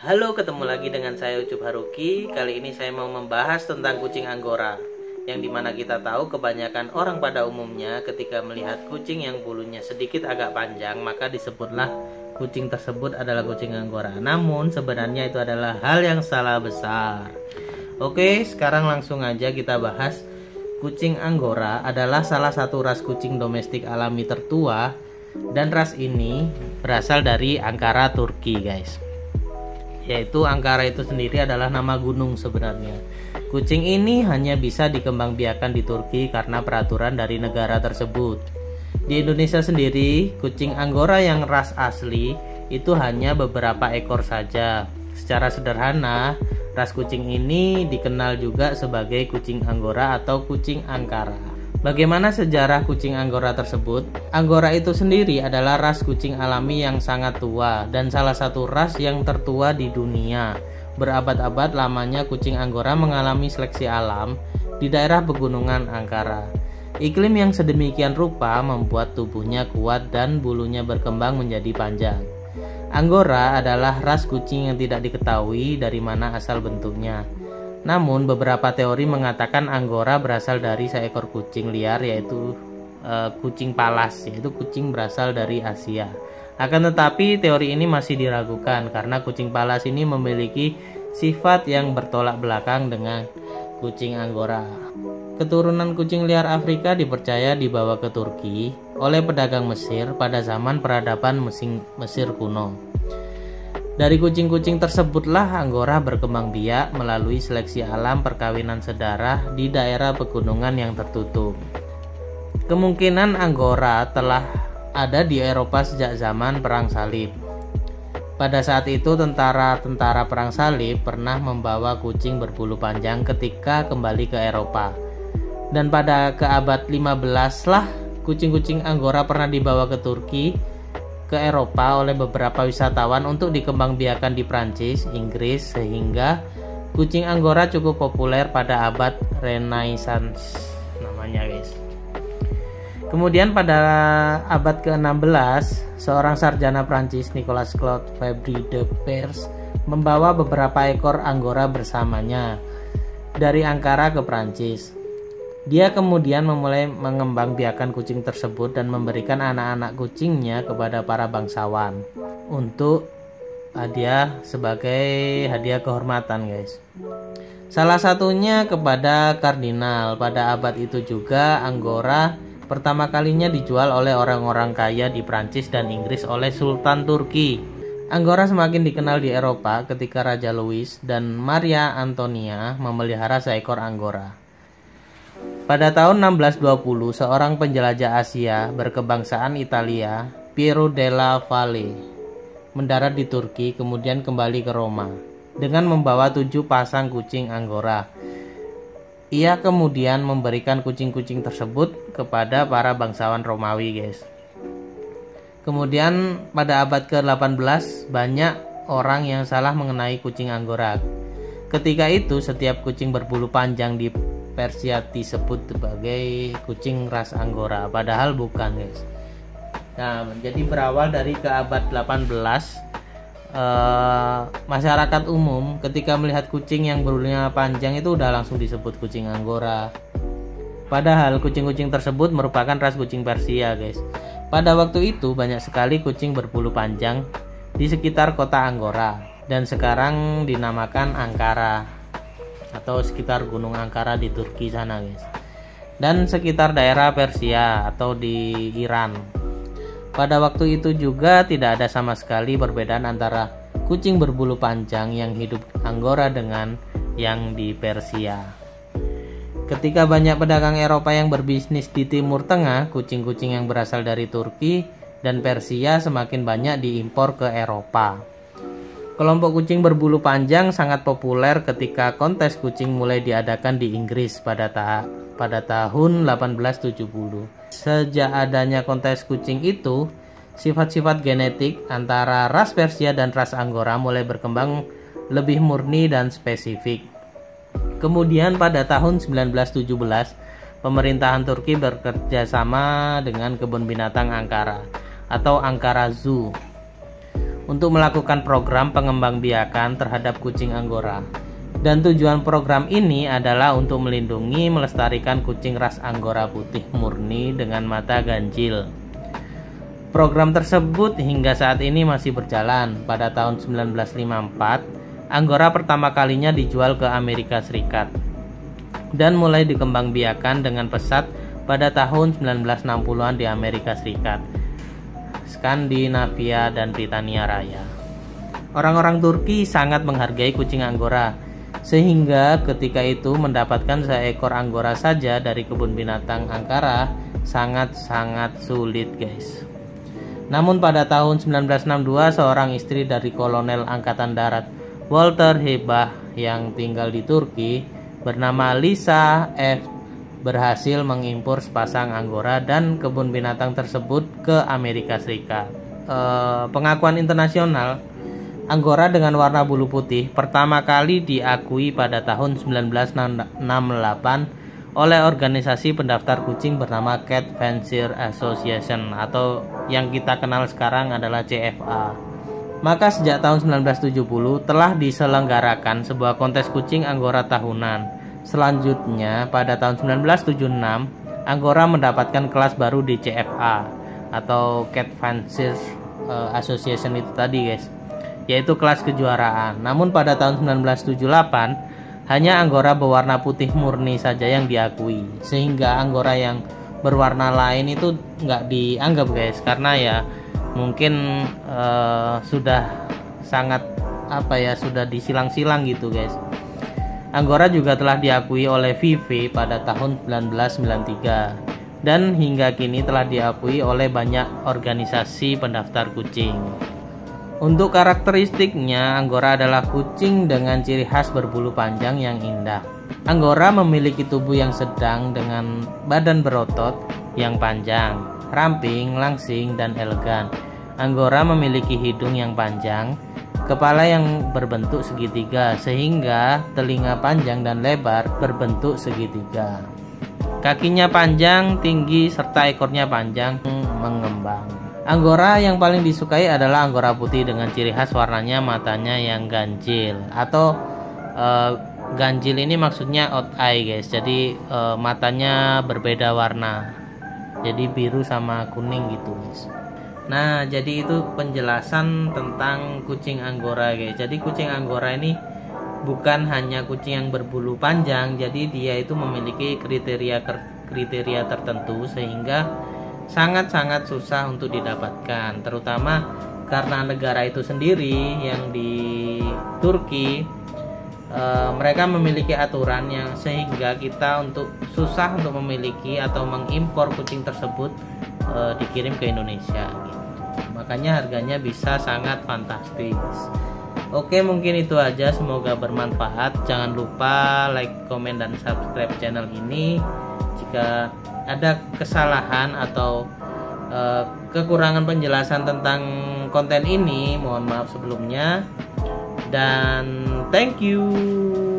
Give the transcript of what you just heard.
Halo, ketemu lagi dengan saya Ucup Haruki. Kali ini saya mau membahas tentang kucing Anggora. Yang di mana kita tahu kebanyakan orang pada umumnya ketika melihat kucing yang bulunya sedikit agak panjang maka disebutlah kucing tersebut adalah kucing Anggora. Namun sebenarnya itu adalah hal yang salah besar. Oke, sekarang langsung aja kita bahas. Kucing Anggora adalah salah satu ras kucing domestik alami tertua dan ras ini berasal dari Ankara, Turki, guys yaitu Angkara itu sendiri adalah nama gunung sebenarnya. Kucing ini hanya bisa dikembangbiakan di Turki karena peraturan dari negara tersebut. Di Indonesia sendiri, kucing Anggora yang ras asli itu hanya beberapa ekor saja. Secara sederhana, ras kucing ini dikenal juga sebagai kucing Anggora atau kucing Angkara. Bagaimana sejarah kucing Anggora tersebut? Anggora itu sendiri adalah ras kucing alami yang sangat tua dan salah satu ras yang tertua di dunia. Berabad-abad lamanya kucing Anggora mengalami seleksi alam di daerah pegunungan Angkara. Iklim yang sedemikian rupa membuat tubuhnya kuat dan bulunya berkembang menjadi panjang. Anggora adalah ras kucing yang tidak diketahui dari mana asal bentuknya. Namun beberapa teori mengatakan anggora berasal dari seekor kucing liar yaitu e, kucing palas yaitu kucing berasal dari Asia. Akan tetapi teori ini masih diragukan karena kucing palas ini memiliki sifat yang bertolak belakang dengan kucing anggora. Keturunan kucing liar Afrika dipercaya dibawa ke Turki oleh pedagang Mesir pada zaman peradaban Mesir kuno. Dari kucing-kucing tersebutlah Anggora berkembang biak melalui seleksi alam perkawinan sedarah di daerah pegunungan yang tertutup. Kemungkinan Anggora telah ada di Eropa sejak zaman Perang Salib. Pada saat itu tentara-tentara Perang Salib pernah membawa kucing berbulu panjang ketika kembali ke Eropa. Dan pada ke abad 15 lah kucing-kucing Anggora pernah dibawa ke Turki ke Eropa oleh beberapa wisatawan untuk dikembangbiakan di Prancis, Inggris sehingga kucing Anggora cukup populer pada abad Renaissance namanya guys. Kemudian pada abad ke-16, seorang sarjana Prancis Nicolas Claude Fabry de Pers membawa beberapa ekor Anggora bersamanya dari Ankara ke Prancis. Dia kemudian memulai mengembangbiakan kucing tersebut dan memberikan anak-anak kucingnya kepada para bangsawan untuk hadiah sebagai hadiah kehormatan, guys. Salah satunya kepada kardinal. Pada abad itu juga Anggora pertama kalinya dijual oleh orang-orang kaya di Prancis dan Inggris oleh Sultan Turki. Anggora semakin dikenal di Eropa ketika Raja Louis dan Maria Antonia memelihara seekor Anggora. Pada tahun 1620, seorang penjelajah Asia berkebangsaan Italia, Piero della Valle, mendarat di Turki kemudian kembali ke Roma dengan membawa tujuh pasang kucing Anggora. Ia kemudian memberikan kucing-kucing tersebut kepada para bangsawan Romawi, guys. Kemudian pada abad ke-18 banyak orang yang salah mengenai kucing Anggora. Ketika itu setiap kucing berbulu panjang di Persia disebut sebagai kucing ras Anggora padahal bukan guys. Nah jadi berawal dari ke abad 18 eh, masyarakat umum ketika melihat kucing yang berbulunya panjang itu udah langsung disebut kucing Anggora. Padahal kucing-kucing tersebut merupakan ras kucing Persia guys. Pada waktu itu banyak sekali kucing berbulu panjang di sekitar kota Anggora dan sekarang dinamakan Ankara atau sekitar Gunung Ankara di Turki sana guys. Dan sekitar daerah Persia atau di Iran. Pada waktu itu juga tidak ada sama sekali perbedaan antara kucing berbulu panjang yang hidup Anggora dengan yang di Persia. Ketika banyak pedagang Eropa yang berbisnis di Timur Tengah, kucing-kucing yang berasal dari Turki dan Persia semakin banyak diimpor ke Eropa. Kelompok kucing berbulu panjang sangat populer ketika kontes kucing mulai diadakan di Inggris pada, ta pada tahun 1870. Sejak adanya kontes kucing itu, sifat-sifat genetik antara ras Persia dan ras Anggora mulai berkembang lebih murni dan spesifik. Kemudian pada tahun 1917, pemerintahan Turki bekerja sama dengan kebun binatang Ankara atau Ankara Zoo untuk melakukan program pengembangbiakan terhadap kucing Anggora. Dan tujuan program ini adalah untuk melindungi melestarikan kucing ras Anggora putih murni dengan mata ganjil. Program tersebut hingga saat ini masih berjalan. Pada tahun 1954, Anggora pertama kalinya dijual ke Amerika Serikat dan mulai dikembangbiakan dengan pesat pada tahun 1960-an di Amerika Serikat, Skandinavia, dan Britania Raya. Orang-orang Turki sangat menghargai kucing Anggora, sehingga ketika itu mendapatkan seekor Anggora saja dari kebun binatang Ankara sangat-sangat sulit, guys. Namun pada tahun 1962 seorang istri dari kolonel angkatan darat Walter Hebah yang tinggal di Turki bernama Lisa F berhasil mengimpor sepasang anggora dan kebun binatang tersebut ke Amerika Serikat. E, pengakuan internasional anggora dengan warna bulu putih pertama kali diakui pada tahun 1968 oleh organisasi pendaftar kucing bernama Cat Fancier Association atau yang kita kenal sekarang adalah CFA. Maka sejak tahun 1970 telah diselenggarakan sebuah kontes kucing Anggora tahunan. Selanjutnya pada tahun 1976 Anggora mendapatkan kelas baru di CFA atau Cat Fancier eh, Association itu tadi guys yaitu kelas kejuaraan. Namun pada tahun 1978 hanya anggora berwarna putih murni saja yang diakui, sehingga anggora yang berwarna lain itu nggak dianggap guys, karena ya mungkin uh, sudah sangat apa ya sudah disilang-silang gitu guys. Anggora juga telah diakui oleh VV pada tahun 1993 dan hingga kini telah diakui oleh banyak organisasi pendaftar kucing. Untuk karakteristiknya, Anggora adalah kucing dengan ciri khas berbulu panjang yang indah. Anggora memiliki tubuh yang sedang dengan badan berotot yang panjang, ramping, langsing, dan elegan. Anggora memiliki hidung yang panjang, kepala yang berbentuk segitiga, sehingga telinga panjang dan lebar berbentuk segitiga. Kakinya panjang, tinggi, serta ekornya panjang mengembang. Anggora yang paling disukai adalah anggora putih dengan ciri khas warnanya matanya yang ganjil atau uh, ganjil ini maksudnya out eye guys. Jadi uh, matanya berbeda warna. Jadi biru sama kuning gitu guys. Nah, jadi itu penjelasan tentang kucing anggora guys. Jadi kucing anggora ini bukan hanya kucing yang berbulu panjang, jadi dia itu memiliki kriteria kriteria tertentu sehingga sangat-sangat susah untuk didapatkan terutama karena negara itu sendiri yang di Turki e, mereka memiliki aturan yang sehingga kita untuk susah untuk memiliki atau mengimpor kucing tersebut e, dikirim ke Indonesia gitu. Makanya harganya bisa sangat fantastis. Oke, mungkin itu aja. Semoga bermanfaat. Jangan lupa like, komen, dan subscribe channel ini. Jika ada kesalahan atau uh, kekurangan penjelasan tentang konten ini, mohon maaf sebelumnya. Dan thank you.